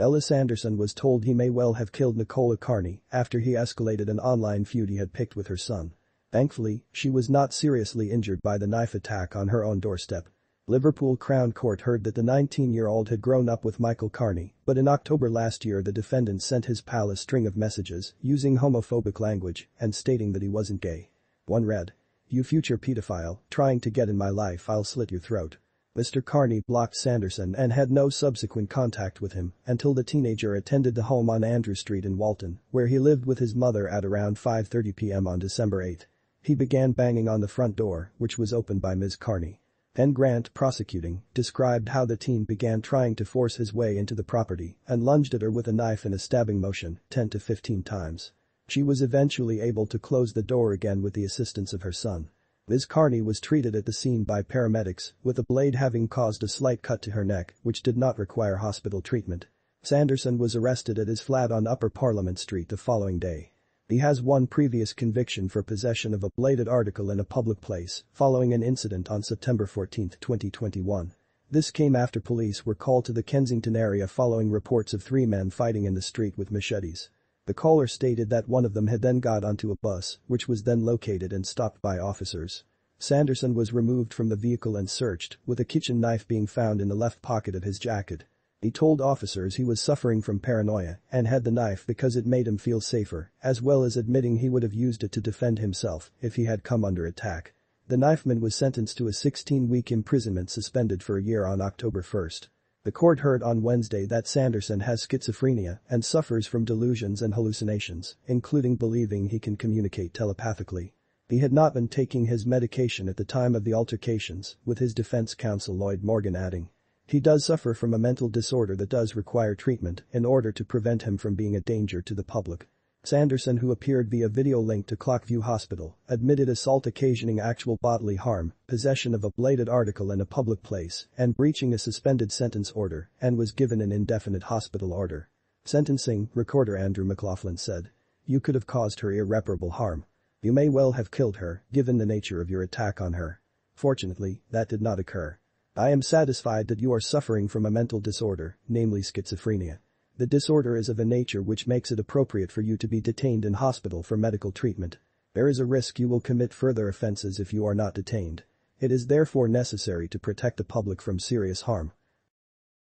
Ellis Sanderson was told he may well have killed Nicola Carney after he escalated an online feud he had picked with her son. Thankfully, she was not seriously injured by the knife attack on her own doorstep. Liverpool Crown Court heard that the 19-year-old had grown up with Michael Carney, but in October last year the defendant sent his pal a string of messages using homophobic language and stating that he wasn't gay. One read, You future pedophile, trying to get in my life I'll slit your throat. Mr. Carney blocked Sanderson and had no subsequent contact with him until the teenager attended the home on Andrew Street in Walton, where he lived with his mother at around 5.30 p.m. on December 8. He began banging on the front door, which was opened by Ms. Carney. Ken Grant, prosecuting, described how the teen began trying to force his way into the property and lunged at her with a knife in a stabbing motion 10 to 15 times. She was eventually able to close the door again with the assistance of her son. Ms. Carney was treated at the scene by paramedics, with a blade having caused a slight cut to her neck, which did not require hospital treatment. Sanderson was arrested at his flat on Upper Parliament Street the following day. He has one previous conviction for possession of a bladed article in a public place, following an incident on September 14, 2021. This came after police were called to the Kensington area following reports of three men fighting in the street with machetes. The caller stated that one of them had then got onto a bus, which was then located and stopped by officers. Sanderson was removed from the vehicle and searched, with a kitchen knife being found in the left pocket of his jacket. He told officers he was suffering from paranoia and had the knife because it made him feel safer, as well as admitting he would have used it to defend himself if he had come under attack. The knifeman was sentenced to a 16-week imprisonment suspended for a year on October 1. The court heard on Wednesday that Sanderson has schizophrenia and suffers from delusions and hallucinations, including believing he can communicate telepathically. He had not been taking his medication at the time of the altercations, with his defense counsel Lloyd Morgan adding. He does suffer from a mental disorder that does require treatment in order to prevent him from being a danger to the public. Sanderson who appeared via video link to Clockview Hospital admitted assault occasioning actual bodily harm, possession of a bladed article in a public place, and breaching a suspended sentence order and was given an indefinite hospital order. Sentencing, recorder Andrew McLaughlin said. You could have caused her irreparable harm. You may well have killed her, given the nature of your attack on her. Fortunately, that did not occur. I am satisfied that you are suffering from a mental disorder, namely schizophrenia. The disorder is of a nature which makes it appropriate for you to be detained in hospital for medical treatment. There is a risk you will commit further offenses if you are not detained. It is therefore necessary to protect the public from serious harm.